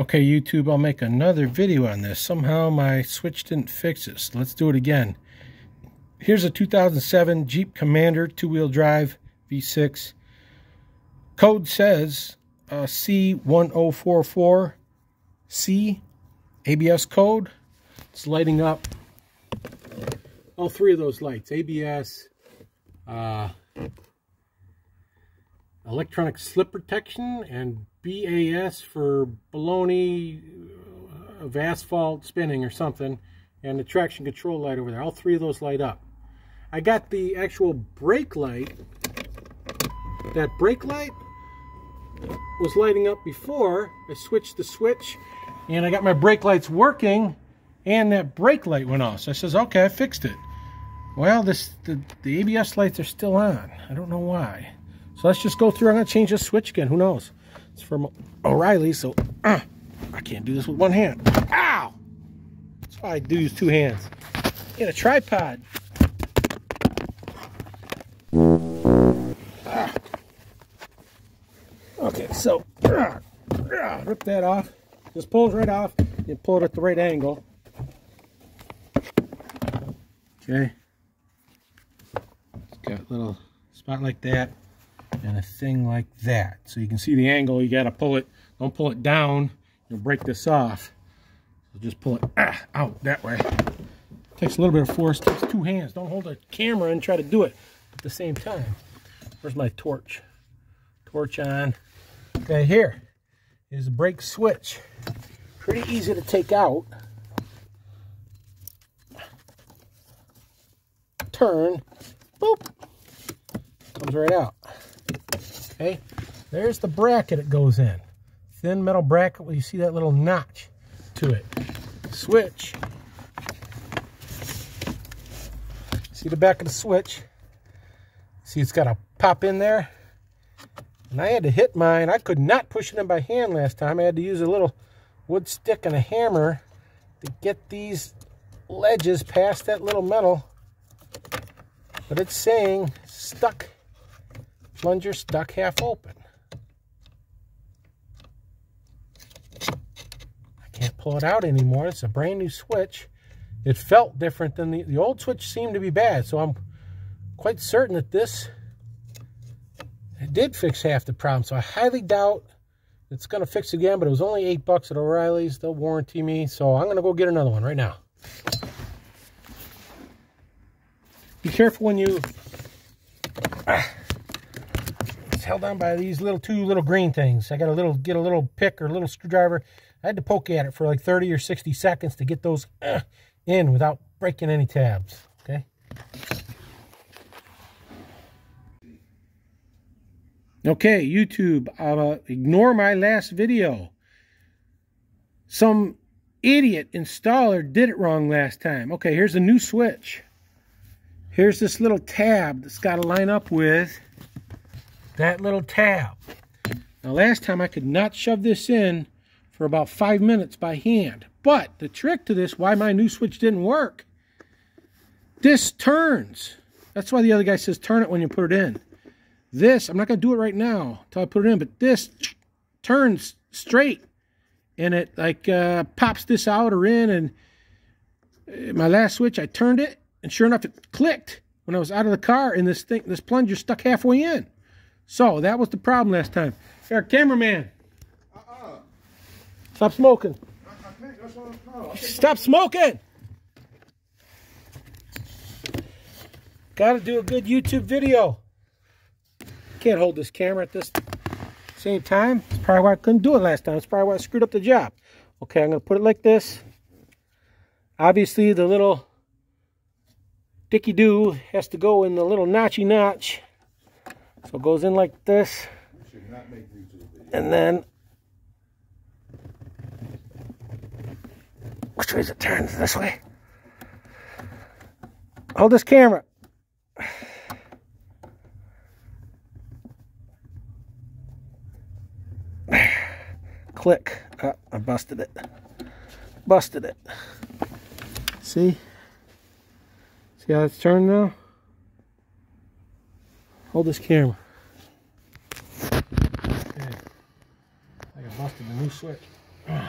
Okay, YouTube, I'll make another video on this. Somehow my switch didn't fix it, so let's do it again. Here's a 2007 Jeep Commander two-wheel drive V6. Code says uh, C1044C ABS code. It's lighting up all three of those lights. ABS, uh, electronic slip protection, and BAS for baloney uh, of asphalt spinning or something, and the traction control light over there. All three of those light up. I got the actual brake light. That brake light was lighting up before. I switched the switch, and I got my brake lights working, and that brake light went off. So I says, okay, I fixed it. Well, this the, the ABS lights are still on. I don't know why. So let's just go through. I'm going to change the switch again. Who knows? It's from O'Reilly, so uh, I can't do this with one hand. Ow! That's why I do use two hands. Get a tripod. Ah. Okay, so uh, uh, rip that off. Just pulls right off. You pull it at the right angle. Okay. It's got a little spot like that and a thing like that. So you can see the angle, you got to pull it, don't pull it down, you'll break this off. So just pull it ah, out that way. Takes a little bit of force, takes two hands. Don't hold a camera and try to do it at the same time. Where's my torch? Torch on. Okay, here is the brake switch. Pretty easy to take out. Turn, boop, comes right out. Okay, there's the bracket it goes in. Thin metal bracket where you see that little notch to it. Switch. See the back of the switch? See it's got a pop in there? And I had to hit mine. I could not push it in by hand last time. I had to use a little wood stick and a hammer to get these ledges past that little metal. But it's saying stuck plunger stuck half open. I can't pull it out anymore. It's a brand new switch. It felt different than the, the old switch seemed to be bad. So I'm quite certain that this it did fix half the problem. So I highly doubt it's going to fix again, but it was only eight bucks at O'Reilly's. They'll warranty me. So I'm going to go get another one right now. Be careful when you... Ah, held on by these little two little green things. I got a little get a little pick or a little screwdriver. I had to poke at it for like 30 or 60 seconds to get those uh, in without breaking any tabs. Okay. Okay, YouTube, uh, ignore my last video. Some idiot installer did it wrong last time. Okay, here's a new switch. Here's this little tab that's got to line up with that little tab. Now last time I could not shove this in for about five minutes by hand. But the trick to this, why my new switch didn't work, this turns. That's why the other guy says turn it when you put it in. This, I'm not going to do it right now until I put it in, but this turns straight. And it like uh, pops this out or in. And uh, my last switch, I turned it. And sure enough, it clicked when I was out of the car. And this thing, this plunger stuck halfway in. So that was the problem last time. Here, cameraman. Uh-uh. Stop smoking. Stop smoking. Got to do a good YouTube video. Can't hold this camera at this same time. That's probably why I couldn't do it last time. That's probably why I screwed up the job. Okay, I'm going to put it like this. Obviously, the little dicky-doo has to go in the little notchy notch. So it goes in like this. And then, which way is it turned? This way. Hold this camera. Click. Oh, I busted it. Busted it. See? See how it's turned now? Hold this camera. Okay. I got busted the new switch.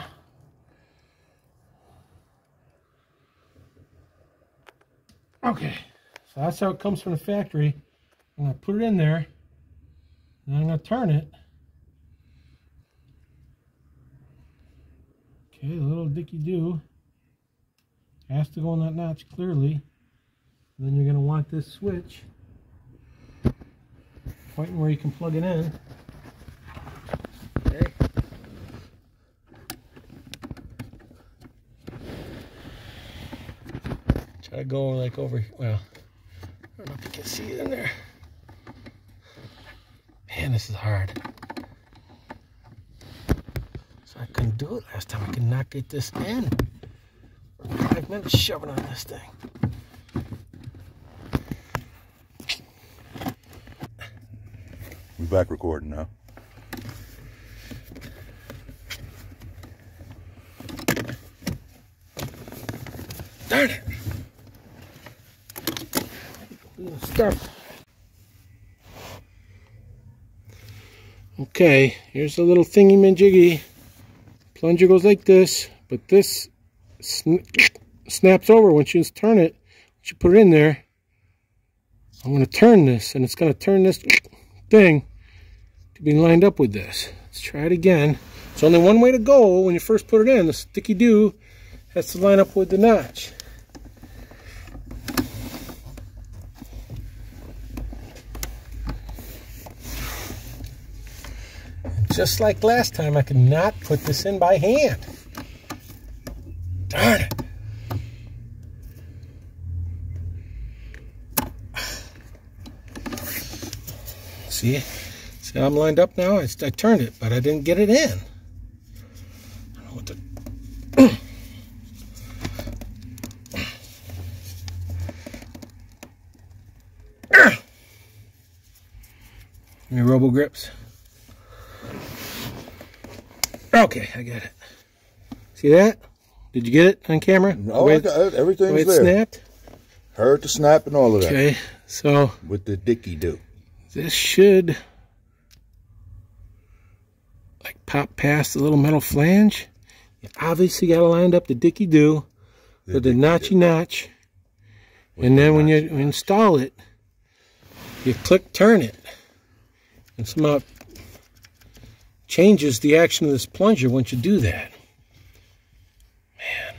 Okay, so that's how it comes from the factory. I'm to put it in there, and I'm to turn it. Okay, little dicky-do. Has to go in that notch clearly. And then you're to want this switch pointing where you can plug it in. Okay. Try to go like over, well, I don't know if you can see it in there. Man, this is hard. So I couldn't do it last time. I could not get this in. Five minutes shoving on this thing. We back recording now. Darn it. Stuff. Okay, here's a little thingy majiggy. Plunger goes like this, but this sn snaps over once you turn it. Once you put it in there, I'm going to turn this, and it's going to turn this thing to be lined up with this. Let's try it again. It's only one way to go when you first put it in. The sticky do has to line up with the notch. Just like last time, I could not put this in by hand. Darn it. See? See how I'm lined up now? I, I turned it, but I didn't get it in. I don't know what to... Your robo grips. Okay, I got it. See that? Did you get it on camera? Oh, I got it. Everything's the it there. snapped? Heard the snap and all of that. Okay, so With the dicky do. this should like pop past the little metal flange. You obviously got to line up the dicky do with the notchy notch. and then when you install it, you click turn it. And somehow it changes the action of this plunger once you do that. Man.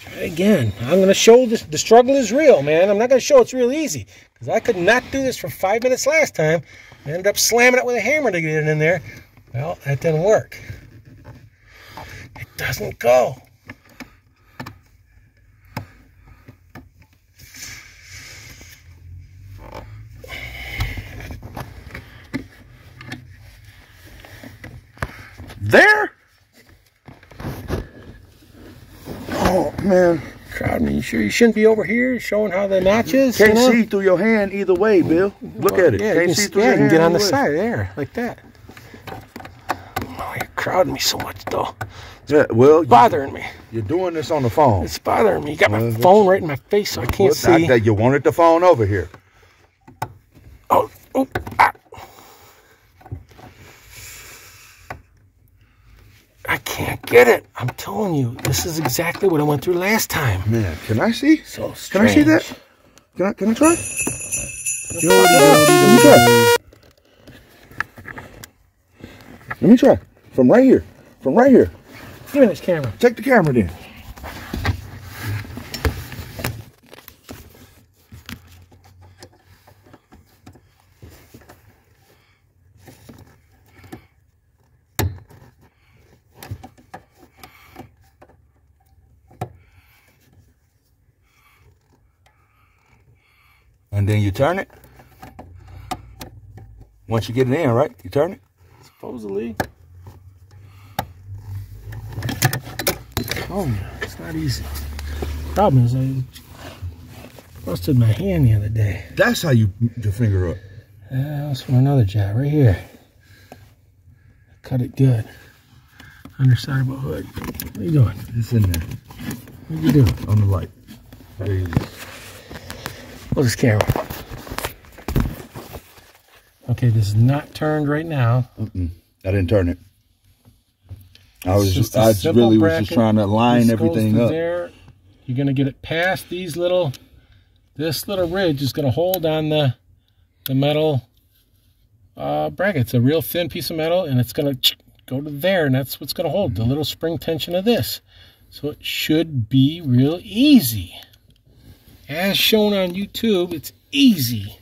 Try again. I'm going to show this. The struggle is real, man. I'm not going to show it's real easy. Because I could not do this for five minutes last time. I ended up slamming it with a hammer to get it in there. Well, that didn't work. It doesn't go. There? Oh, man. Crowd me. You sure you shouldn't be over here showing how the notch is? Can't you know? see through your hand either way, Bill. Look at it. Yeah, Can't you see through yeah, your you can hand get on the way. side there, like that. Oh, you're crowding me so much, though. Yeah, well, you, Bothering me. you're doing this on the phone. It's bothering me. You got my Uh, phone right in my face, so I can't see. I- you wanted the phone over here. Oh, oh, ah. I can't get it. I'm telling you, this is exactly what I went through last time. Man, can I see? So strange. Can. I see that? Can I, can I try? Let me try. Let me try. From right here. From right here. Give me this camera. Take the camera then. And then you turn it. Once you get it in, right? You turn it. Supposedly. Oh, it's not easy. Problem is, I busted my hand the other day. That's how you your finger up. Uh, that was from another job right here. Cut it good. Underside of a hood. What are you doing? It's in there What are you doing? on the light. There you go. Hold this camera. Okay, this is not turned right now. Mm-mm. I didn't turn it. I was It's just, a I simple really was just trying to line This everything up. There. You're gonna get it past these little. This little ridge is gonna hold on the the metal uh, bracket. It's a real thin piece of metal, and it's gonna go to there, and that's what's gonna hold the little spring tension of this. So it should be real easy. As shown on YouTube, it's easy.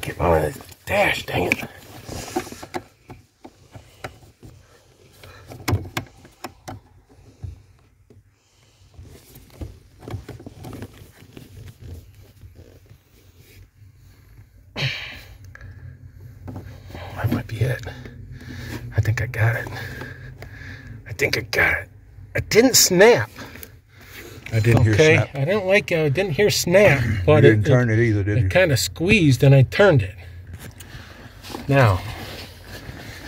Get on the dash, dang it. That might be it. I think I got it. I think I got it. I didn't snap. I didn't hear snap. Okay, I didn't like. I didn't hear snap, but You didn't turn it either, did it you? kind of squeezed and I turned it. Now,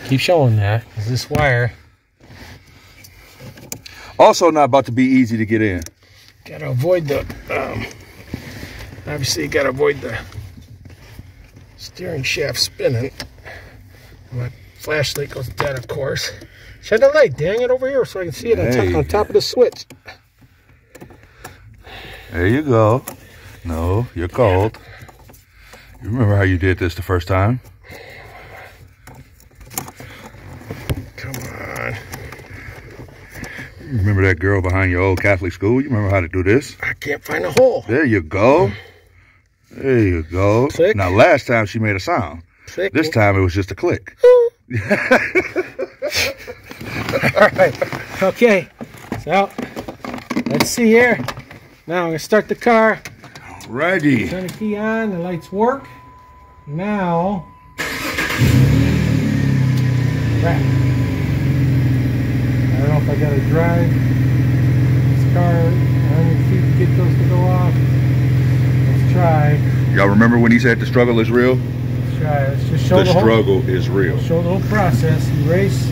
keep showing that 'cause this wire Also, not about to be easy to get in. gotta avoid the. Um, obviously, you gotta avoid the steering shaft spinning. My flashlight goes dead, of course. Shine the light, dang it, over here so I can see it on, top, on top of the switch. There you go. No, you're cold. You remember how you did this the first time? Come on. You remember that girl behind your old Catholic school? You remember how to do this? I can't find a hole. There you go. There you go. Click. Now, last time she made a sound. Click. This time it was just a click. All right. Okay. So, let's see here. Now I'm to start the car. Ready. Turn the key on. The lights work. Now. Right. I don't know if I got to drive this car your feet to get those to go off. Let's try. Y'all remember when he said the struggle is real? Let's try. Let's just show The the, whole, struggle is real. show the whole process. Erase.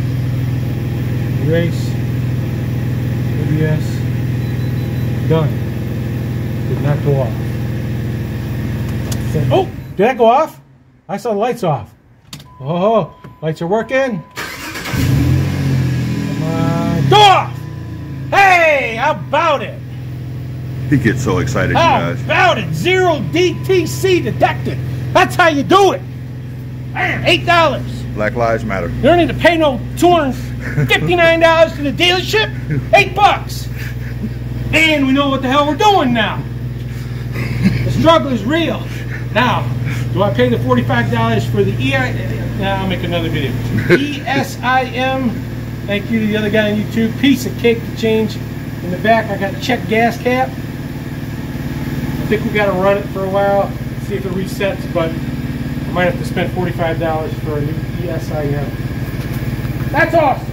Erase. ABS. Done. Did not go off. Said- Oh, did that go off? I saw the lights off. Oh, lights are working. Come on. Go off! Hey, how about it? He gets so excited, you How guys. about it? Zero DTC detected. That's how you do it. Man, eight dollars. Black Lives Matter. You don't need to pay no two hundred fifty-nine dollars to the dealership. Eight bucks. And we know what the hell we're doing now. The struggle is real. Now, do I pay the forty-five dollars for the EI? Now I'll make another video. ESIM. Thank you to the other guy on YouTube. Piece of cake to change. In the back, I got a check gas cap. I think we got to run it for a while, see if it resets, but I might have to spend $45 for a new ESIM. That's awesome.